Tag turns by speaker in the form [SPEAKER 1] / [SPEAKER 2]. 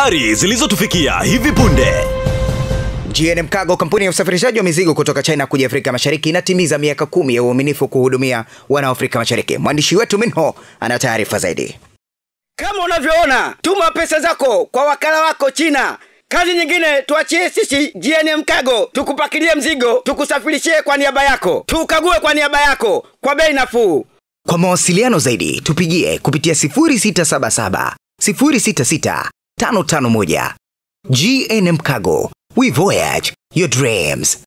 [SPEAKER 1] Habari zilizotufikia hivi punde.
[SPEAKER 2] GNM Cargo, kampuni ya usafirishaji wa mizigo kutoka China kuja Afrika Mashariki, inatimiza miaka kumi ya uaminifu kuhudumia wana Afrika Mashariki. Mwandishi wetu Minho ana taarifa zaidi.
[SPEAKER 3] Kama unavyoona, tuma pesa zako kwa wakala wako China. Kazi nyingine tuachie sisi GNM Cargo, tukupakilie mzigo, tukusafirishie kwa niaba yako, tukague kwa niaba yako kwa bei nafuu.
[SPEAKER 2] Kwa mawasiliano zaidi tupigie kupitia 0677 066 551. GNM Cargo, we voyage your dreams.